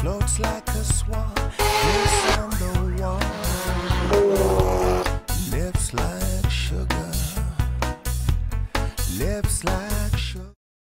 floats like a swan, lives on the wall, lips like sugar, lips like.